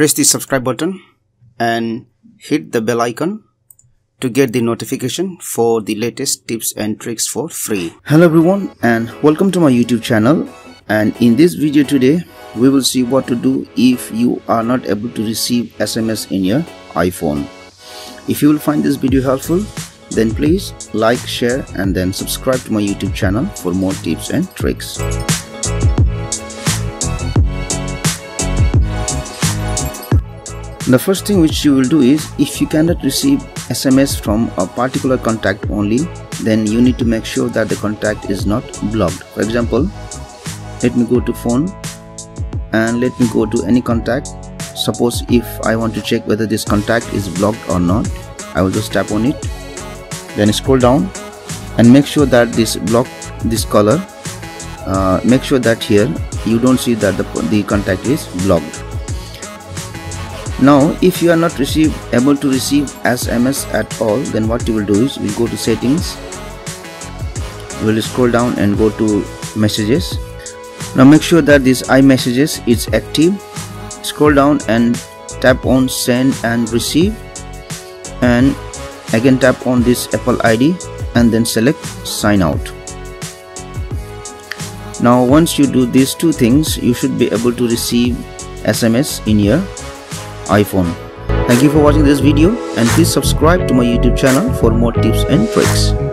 press the subscribe button and hit the bell icon to get the notification for the latest tips and tricks for free. Hello everyone and welcome to my YouTube channel and in this video today we will see what to do if you are not able to receive SMS in your iPhone. If you will find this video helpful then please like, share and then subscribe to my YouTube channel for more tips and tricks. The first thing which you will do is if you cannot receive SMS from a particular contact only then you need to make sure that the contact is not blocked. For example, let me go to phone and let me go to any contact. Suppose if I want to check whether this contact is blocked or not, I will just tap on it. Then scroll down and make sure that this block this color. Uh, make sure that here you don't see that the, the contact is blocked now if you are not receive, able to receive SMS at all then what you will do is we'll go to settings. We'll scroll down and go to messages. Now make sure that this iMessages is active. Scroll down and tap on send and receive. And again tap on this Apple ID and then select sign out. Now once you do these two things you should be able to receive SMS in your iPhone. Thank you for watching this video and please subscribe to my YouTube channel for more tips and tricks.